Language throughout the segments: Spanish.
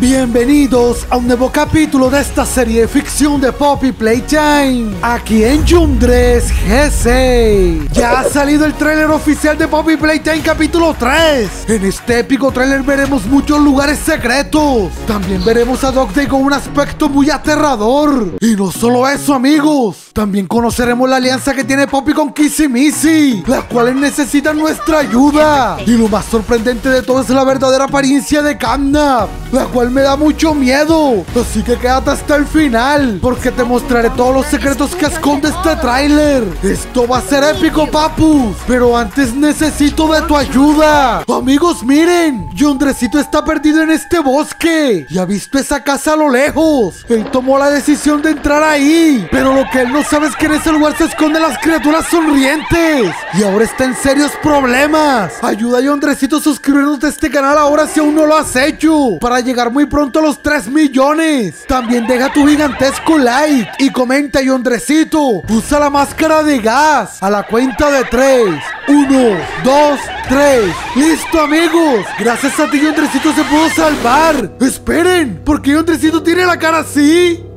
Bienvenidos a un nuevo capítulo de esta serie de ficción de Poppy Playtime Aquí en Jundres GC Ya ha salido el tráiler oficial de Poppy Playtime capítulo 3 En este épico tráiler veremos muchos lugares secretos. También veremos a Dog Day con un aspecto muy aterrador. Y no solo eso amigos También conoceremos la alianza que tiene Poppy con Kissy Missy Las cuales necesitan nuestra ayuda Y lo más sorprendente de todo es la verdadera apariencia de Camnap La cual me da mucho miedo. Así que quédate hasta el final, porque te mostraré todos los secretos que esconde este tráiler. Esto va a ser épico, papus. Pero antes necesito de tu ayuda. Amigos, miren. Yondrecito está perdido en este bosque. Y ha visto esa casa a lo lejos. Él tomó la decisión de entrar ahí. Pero lo que él no sabe es que en ese lugar se esconden las criaturas sonrientes. Y ahora está en serios problemas. Ayuda a Yondrecito a suscribirnos a este canal ahora si aún no lo has hecho. Para llegar muy pronto a los 3 millones. También deja tu gigantesco like y comenta y Andresito. Usa la máscara de gas a la cuenta de 3. 1, 2, 3. Listo amigos. Gracias a ti Andresito se pudo salvar. Esperen, porque Andresito tiene la cara así.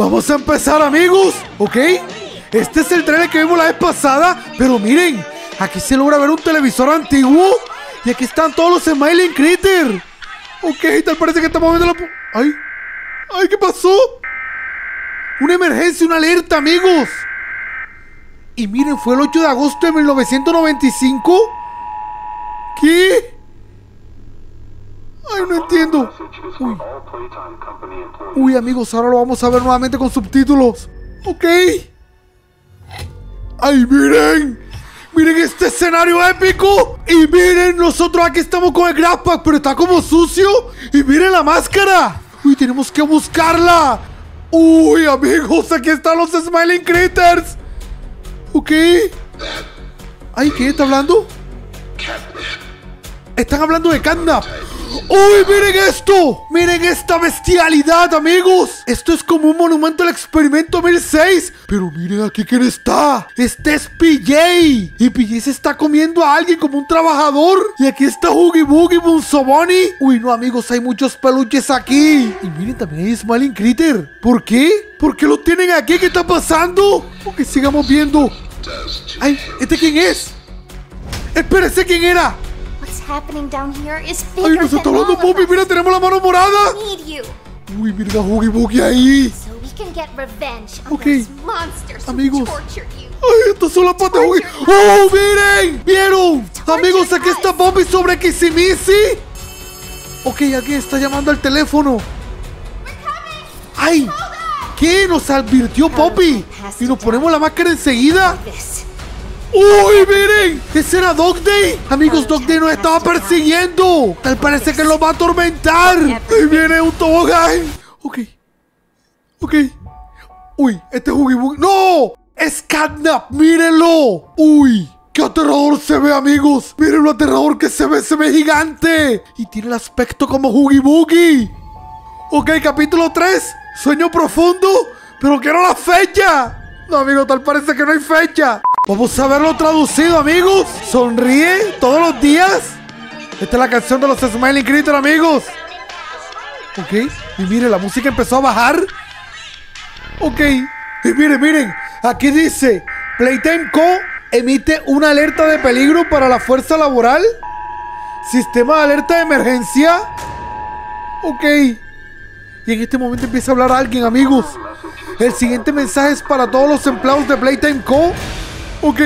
Vamos a empezar amigos, ¿ok? Este es el trailer que vimos la vez pasada, pero miren, aquí se logra ver un televisor antiguo y aquí están todos los Smiling Critter. Ok, tal parece que estamos viendo la... ¡Ay! ¡Ay, qué pasó! Una emergencia, una alerta, amigos. Y miren, fue el 8 de agosto de 1995. ¿Qué? Ay, no entiendo. Uy. Amigos, ahora lo vamos a ver nuevamente con subtítulos. Ok. ¡Ay, miren! Miren este escenario épico. Y miren, nosotros aquí estamos con el Grappack, pero está como sucio. Y miren la máscara. Uy, tenemos que buscarla. Uy, amigos, aquí están los Smiling Critters. Ok. Ay, ¿qué está hablando? Están hablando de Catnap. ¡Uy, miren esto! ¡Miren esta bestialidad, amigos! Esto es como un monumento al experimento 1006. Pero miren aquí quién está. Este es PJ. Y PJ se está comiendo a alguien como un trabajador. Y aquí está Huggy Boogie Bunsoboni. Uy, no, amigos, hay muchos peluches aquí. Y miren, también hay Smiling Critter. ¿Por qué? ¿Por qué lo tienen aquí? ¿Qué está pasando? Ok, sigamos viendo. Ay, ¿este quién es? Espérese, ¿quién era? Ay, nos está hablando Poppy. Mira, tenemos la mano morada. Uy, mira Huggy Boogie ahí. Ok. Amigos. Ay, estas son las patas Huggy. ¡Oh, miren! ¿Vieron? Amigos, aquí está Poppy sobre Kissimisi. Ok, aquí está llamando al teléfono. ¡Ay! ¿Qué? Nos advirtió Poppy. Y nos ponemos la máscara enseguida. ¡Uy, miren! ¡Ese era Dog Day! Amigos, Dog Day nos estaba persiguiendo. Tal parece que nos va a atormentar. ¡Ahí viene un tobogán! Ok. Ok. Uy, este Boogie. ¡No! ¡Es Catnap! ¡Mírenlo! ¡Uy! ¡Qué aterrador se ve, amigos! ¡Miren lo aterrador que se ve! ¡Se ve gigante! Y tiene el aspecto como Huggy Boogie. Ok, capítulo 3. Sueño profundo. Pero quiero la fecha. No, amigo, tal parece que no hay fecha. Vamos a verlo traducido, amigos. Sonríe todos los días. Esta es la canción de los Smiling Critter, amigos. Ok. Y mire, la música empezó a bajar. Ok. Y miren, miren. Aquí dice: Playtime Co. emite una alerta de peligro para la fuerza laboral. Sistema de alerta de emergencia. Ok. Y en este momento empieza a hablar alguien, amigos. El siguiente mensaje es para todos los empleados de Playtime Co. Ok.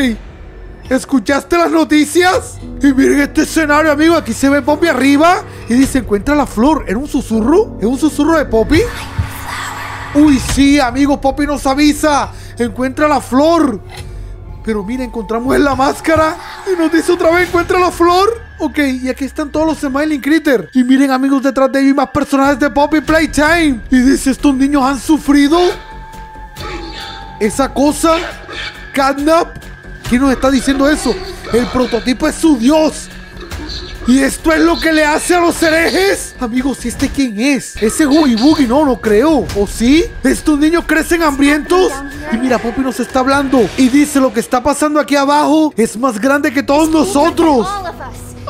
¿Escuchaste las noticias? Y miren este escenario, amigo. Aquí se ve Poppy arriba. Y dice, encuentra la flor. ¿Era un susurro? ¿Es un susurro de Poppy? Uy, sí, amigo. Poppy nos avisa. Encuentra la flor. Pero mira, encontramos en la máscara. Y nos dice otra vez, encuentra la flor. Ok, y aquí están todos los Smiling Critter. Y miren, amigos, detrás de ellos más personajes de Poppy Playtime. Y dice, estos niños han sufrido. Esa cosa. Catnap. ¿Quién nos está diciendo eso? El prototipo es su dios. ¿Y esto es lo que le hace a los herejes? Amigos, ¿y este quién es? Ese Huggy Boogie, no, no creo. ¿O sí? ¿Estos niños crecen hambrientos? Y mira, Poppy nos está hablando. Y dice, lo que está pasando aquí abajo es más grande que todos nosotros.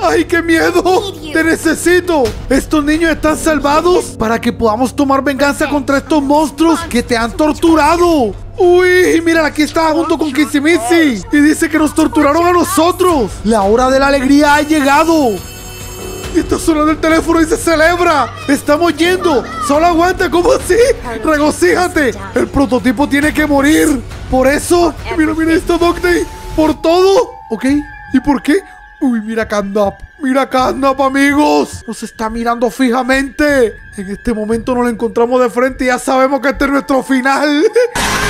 ¡Ay, qué miedo! ¡Te necesito! Estos niños están salvados para que podamos tomar venganza contra estos monstruos que te han torturado. Uy, mira, aquí está junto con Kissimisi y dice que nos torturaron a nosotros. La hora de la alegría ha llegado. Está sonando el teléfono y se celebra. Estamos yendo. Solo aguanta, ¿cómo así? Regocíjate. El prototipo tiene que morir. Por eso, mira, mira esto, Doctor. Por todo. ¿Ok? ¿Y por qué? Uy, mira Kandap. Mira Kandap, amigos. Nos está mirando fijamente. En este momento nos lo encontramos de frente y ya sabemos que este es nuestro final.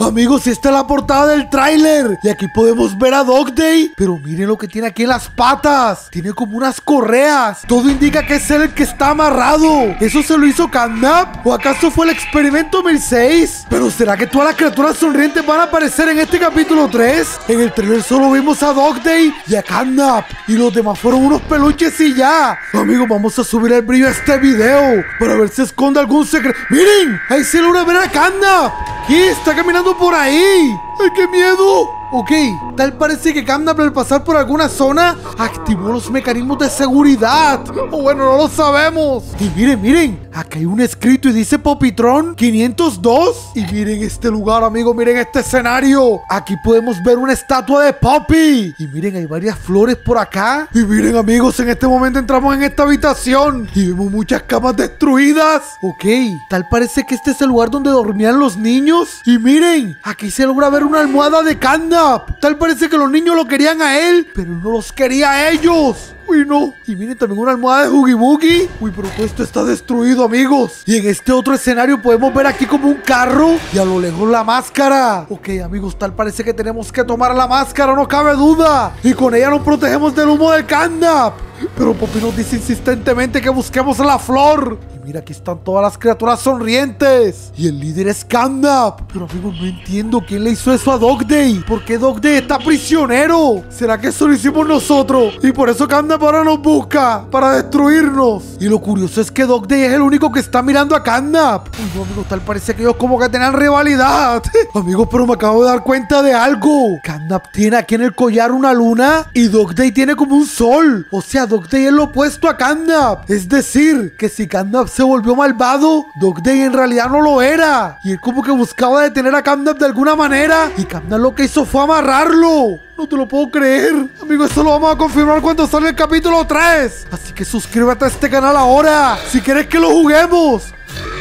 Amigos, esta es la portada del tráiler Y aquí podemos ver a Dog Day Pero miren lo que tiene aquí en las patas Tiene como unas correas Todo indica que es él el que está amarrado ¿Eso se lo hizo Kandap? ¿O acaso fue el experimento 1006? ¿Pero será que todas las criaturas sonrientes van a aparecer en este capítulo 3? En el trailer solo vimos a Dog Day y a Kandap Y los demás fueron unos peluches y ya Amigos, vamos a subir el brillo a este video Para ver si esconde algún secreto ¡Miren! Ahí se logra ver a Kandap ¿Qué? Está caminando por ahí. ¡Ay, qué miedo! Ok, tal parece que Camnap al pasar por alguna zona activó los mecanismos de seguridad. O bueno, no lo sabemos. Y miren, miren, acá hay un escrito y dice Popitron 502. Y miren este lugar, amigo, miren este escenario. Aquí podemos ver una estatua de Poppy. Y miren, hay varias flores por acá. Y miren, amigos, en este momento entramos en esta habitación y vemos muchas camas destruidas. Ok, tal parece que este es el lugar donde dormían los niños. Y miren, aquí se logra ver una almohada de Kanda Tal parece que los niños lo querían a él, pero no los quería a ellos. Uy, no. Y miren también una almohada de Huggy Boogie. Uy, pero todo esto está destruido, amigos. Y en este otro escenario podemos ver aquí como un carro y a lo lejos la máscara. Ok, amigos, tal parece que tenemos que tomar la máscara, no cabe duda. Y con ella nos protegemos del humo del Kandap. Pero Poppy dice insistentemente que busquemos la flor. Mira, aquí están todas las criaturas sonrientes. Y el líder es Kandap. Pero amigos, no entiendo quién le hizo eso a Dog Day. ¿Por qué Dog Day está prisionero? ¿Será que eso lo hicimos nosotros? Y por eso Kandap ahora nos busca para destruirnos. Y lo curioso es que Dog Day es el único que está mirando a Kandap. Uy, no, amigos, tal parece que ellos como que tenían rivalidad. amigos, pero me acabo de dar cuenta de algo. Kandap tiene aquí en el collar una luna y Dog Day tiene como un sol. O sea, Dog Day es lo opuesto a Kandap. Es decir, que si Kandap se volvió malvado, Dog Day en realidad no lo era. Y él como que buscaba detener a Camnap de alguna manera. Y Camnap lo que hizo fue amarrarlo. No te lo puedo creer. Amigo, esto lo vamos a confirmar cuando sale el capítulo 3. Así que suscríbete a este canal ahora. Si quieres que lo juguemos.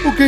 Ok,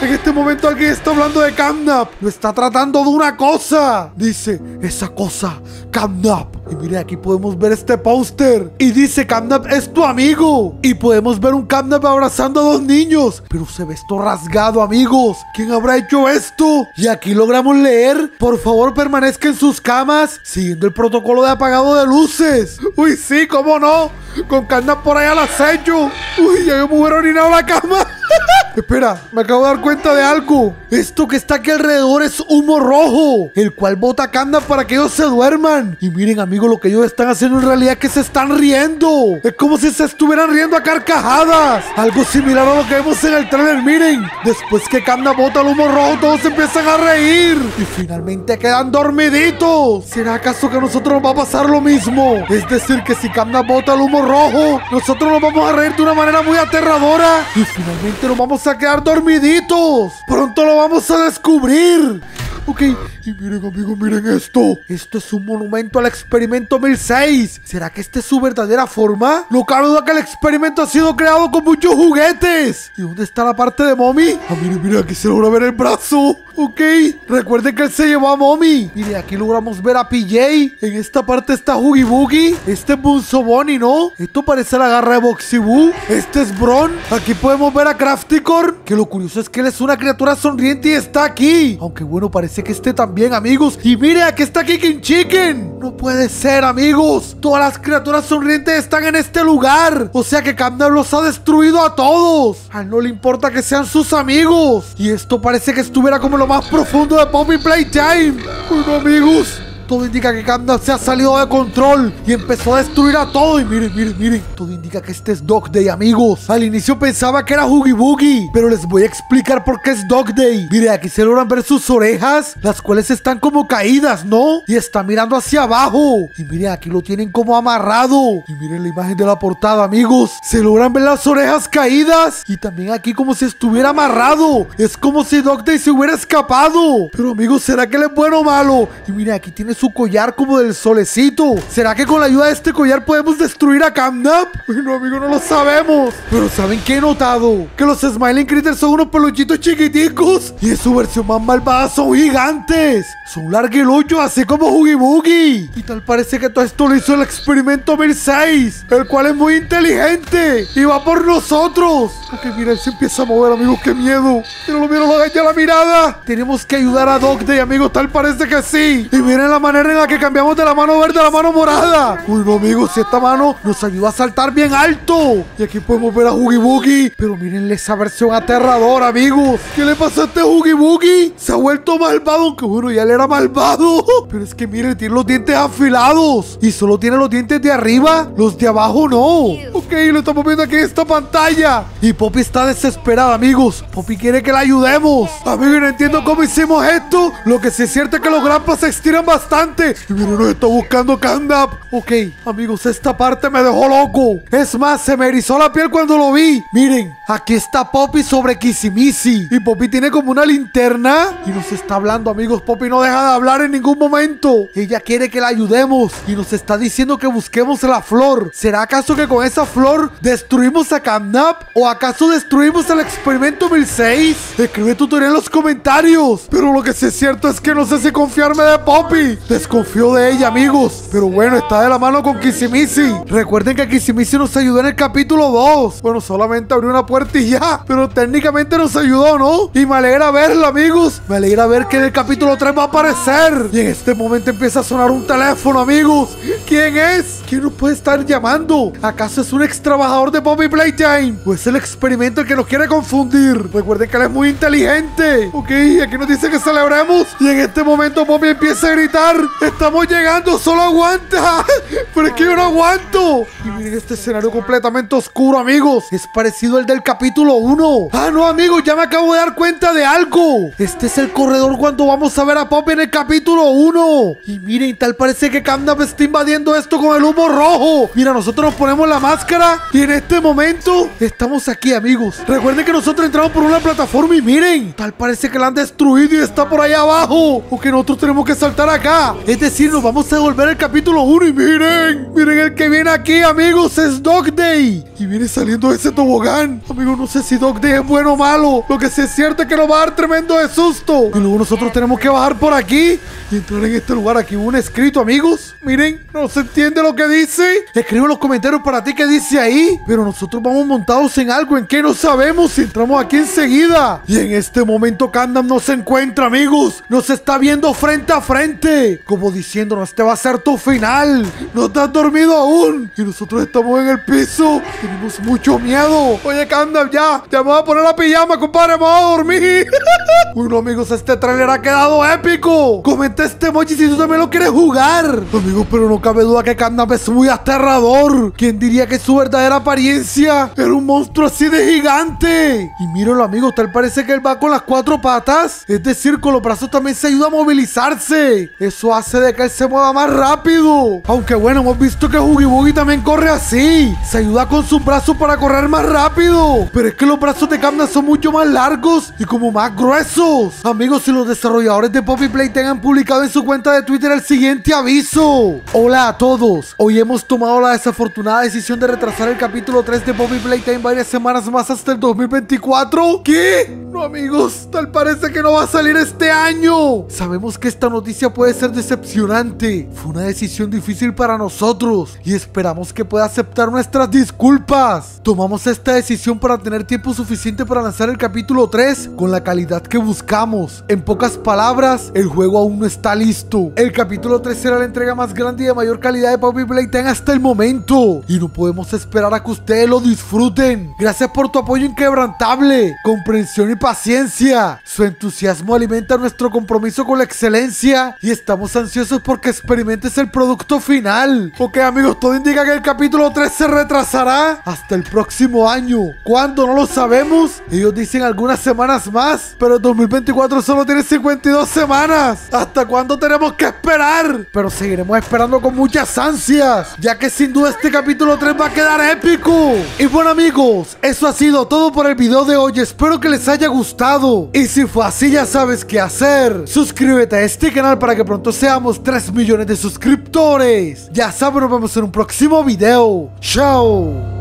en este momento alguien está hablando de Camnap. Lo está tratando de una cosa. Dice, esa cosa, Camnap. Y mire, aquí podemos ver este póster. Y dice, Camnap es tu amigo. Y podemos ver un Camnap abrazando a dos niños. Pero se ve esto rasgado, amigos. ¿Quién habrá hecho esto? Y aquí logramos leer, por favor permanezca en sus camas, siguiendo el protocolo de apagado de luces. Uy, sí, cómo no. Con Camnap por ahí al acecho. Uy, ya me mujer orinado la cama. Espera, me acabo de dar cuenta de algo. Esto que está aquí alrededor es humo rojo, el cual bota Kanda para que ellos se duerman. Y miren, amigos, lo que ellos están haciendo en realidad es que se están riendo. Es como si se estuvieran riendo a carcajadas. Algo similar a lo que vemos en el trailer. Miren, después que Kanda bota el humo rojo, todos empiezan a reír. Y finalmente quedan dormiditos. ¿Será acaso que a nosotros nos va a pasar lo mismo? Es decir, que si Kanda bota el humo rojo, nosotros nos vamos a reír de una manera muy aterradora. Y finalmente nos vamos a quedar dormiditos. Pronto lo vamos a descubrir. Ok, y miren amigos, miren esto. Esto es un monumento al experimento 1006. ¿Será que esta es su verdadera forma? No cabe duda que el experimento ha sido creado con muchos juguetes. ¿Y dónde está la parte de Mommy? Ah, miren, miren, aquí se logra ver el brazo. Ok, recuerden que él se llevó a Mommy. Mire, aquí logramos ver a PJ. En esta parte está Huggy Boogie. Este es Bunso Bonnie, ¿no? Esto parece la garra de Boxy Este es Bron. Aquí podemos ver a Crafticorn. Que lo curioso es que él es una criatura sonriente y está aquí. Aunque bueno, parece que este también, amigos. Y mire, aquí está Kicking Chicken. No puede ser, amigos. Todas las criaturas sonrientes están en este lugar. O sea que Camden los ha destruido a todos. A no le importa que sean sus amigos. Y esto parece que estuviera como lo más profundo de Poppy Playtime. Bueno, amigos. Todo indica que Camnap se ha salido de control y empezó a destruir a todo. Y miren, miren, miren. Todo indica que este es Dog Day, amigos. Al inicio pensaba que era Huggy Boogie, pero les voy a explicar por qué es Dog Day. Mire, aquí se logran ver sus orejas, las cuales están como caídas, ¿no? Y está mirando hacia abajo. Y miren, aquí lo tienen como amarrado. Y miren la imagen de la portada, amigos. Se logran ver las orejas caídas. Y también aquí como si estuviera amarrado. Es como si Dog Day se hubiera escapado. Pero amigos, ¿será que él es bueno o malo? Y miren, aquí tiene su collar como del solecito. ¿Será que con la ayuda de este collar podemos destruir a Camnap? Bueno, amigos, no lo sabemos. Pero ¿saben qué he notado? Que los Smiling Critters son unos peluchitos chiquiticos. Y en su versión más malvada son gigantes. Son larguiluchos, así como Huggy Boogie. Y tal parece que todo esto lo hizo el experimento 1006. El cual es muy inteligente. Y va por nosotros. Ok, mira, él se empieza a mover, amigos. ¡Qué miedo! Míralo, míralo, ya la mirada. Tenemos que ayudar a Dog Day, amigos. Tal parece que sí. Y miren la manera en la que cambiamos de la mano verde a la mano morada. Uy, no, amigos, esta mano nos ayuda a saltar bien alto. Y aquí podemos ver a Boogie. Pero mírenle esa versión aterradora, amigos. ¿Qué le pasó a este Boogie? Se ha vuelto malvado, aunque bueno, ya él era malvado. Pero es que miren, tiene los dientes afilados. Y solo tiene los dientes de arriba. Los de abajo no. Ok, lo estamos viendo aquí en esta pantalla. Y Poppy está desesperada, amigos. Poppy quiere que la ayudemos. Amigos, no entiendo cómo hicimos esto. Lo que sí es cierto es que los grampas se estiran bastante. Y miren, nos está buscando Candap. Ok, amigos, esta parte me dejó loco. Es más, se me erizó la piel cuando lo vi. Miren, aquí está Poppy sobre Kissimisi. Y Poppy tiene como una linterna. Y nos está hablando, amigos. Poppy no deja de hablar en ningún momento. Ella quiere que la ayudemos. Y nos está diciendo que busquemos la flor. ¿Será acaso que con esa flor destruimos a Camnap? ¿O acaso destruimos el experimento 1006? Escribe tu teoría en los comentarios. Pero lo que sí es cierto es que no sé si confiarme de Poppy. Desconfío de ella, amigos. Pero bueno, está de la mano con Kissimisi. Recuerden que Kissimisi nos ayudó en el capítulo 2. Bueno, solamente abrió una puerta ya. Pero técnicamente nos ayudó, ¿no? Y me alegra verla, amigos. Me alegra ver que en el capítulo 3 va a aparecer. Y en este momento empieza a sonar un teléfono, amigos. ¿Quién es? ¿Quién nos puede estar llamando? ¿Acaso es un ex trabajador de Poppy Playtime? ¿O es el experimento el que nos quiere confundir? Recuerden que él es muy inteligente. Ok, aquí nos dice que celebremos. Y en este momento Poppy empieza a gritar. Estamos llegando, solo aguanta. Pero es que yo no aguanto. Y miren este escenario completamente oscuro, amigos. Es parecido al del capítulo 1. Ah, no, amigos, ya me acabo de dar cuenta de algo. Este es el corredor cuando vamos a ver a Poppy en el capítulo 1. Y miren, tal parece que Camnap está invadiendo esto con el humo rojo. Mira, nosotros nos ponemos la máscara y en este momento estamos aquí, amigos. Recuerden que nosotros entramos por una plataforma y miren, tal parece que la han destruido y está por ahí abajo. O que nosotros tenemos que saltar acá. Es decir, nos vamos a devolver el capítulo 1 y miren, miren el que viene aquí, amigos, es Dog Day. Y viene saliendo ese tobogán. Amigos, no sé si Dog Day es bueno o malo. Lo que sí es cierto es que nos va a dar tremendo de susto. Y luego nosotros tenemos que bajar por aquí y entrar en este lugar. Aquí hubo un escrito, amigos. Miren, no se entiende lo que dice. Escribe en los comentarios para ti qué dice ahí. Pero nosotros vamos montados en algo en que no sabemos si entramos aquí enseguida. Y en este momento Kandam no se encuentra, amigos. Nos está viendo frente a frente. Como diciéndonos, este va a ser tu final. No te has dormido aún. Y nosotros estamos en el piso. Tenemos mucho miedo. Oye, Kandam, ya. Ya me voy a poner la pijama, compadre. Me voy a dormir. bueno, amigos, este trailer ha quedado épico. Comenta este emoji si tú también lo quieres jugar. Amigos, pero no cabe duda que Kandam es muy aterrador. ¿Quién diría que su verdadera apariencia era un monstruo así de gigante? Y míralo, amigos, tal parece que él va con las cuatro patas. Es decir, con los brazos también se ayuda a movilizarse. Eso hace de que él se mueva más rápido. Aunque bueno, hemos visto que Boogie también corre así. Se ayuda con sus brazos para correr más rápido. Pero es que los brazos de Camna son mucho más largos y como más gruesos. Amigos, si los desarrolladores de Poppy Playtime han publicado en su cuenta de Twitter el siguiente aviso. Hola a todos. Hoy hemos tomado la desafortunada decisión de retrasar el capítulo 3 de Poppy Playtime varias semanas más hasta el 2024. ¿Qué? No, amigos, tal parece que no va a salir este año. Sabemos que esta noticia puede ser decepcionante. Fue una decisión difícil para nosotros y esperamos que pueda aceptar nuestras disculpas. Tomamos esta decisión para tener tiempo suficiente para lanzar el capítulo 3 con la calidad que buscamos. En pocas palabras, el juego aún no está listo. El capítulo 3 será la entrega más grande y de mayor calidad de Poppy Playtime hasta el momento. Y no podemos esperar a que ustedes lo disfruten. Gracias por tu apoyo inquebrantable, comprensión y paciencia. Su entusiasmo alimenta nuestro compromiso con la excelencia y estamos ansiosos porque experimentes el producto final. Ok amigos, todo indica que el capítulo 3 se retrasará hasta el próximo año. ¿Cuándo? No lo sabemos. Ellos dicen algunas semanas más, pero el 2024 solo tiene 52 semanas. ¿Hasta cuándo tenemos que esperar? Pero seguiremos esperando con muchas ansias, ya que sin duda este capítulo 3 va a quedar épico. Y bueno amigos, eso ha sido todo por el video de hoy. Espero que les haya gustado. Y si fue así, ya sabes qué hacer. Suscríbete a este canal para que pronto seamos 3 millones de suscriptores. Ya saben, nos vemos en un próximo video. Chao.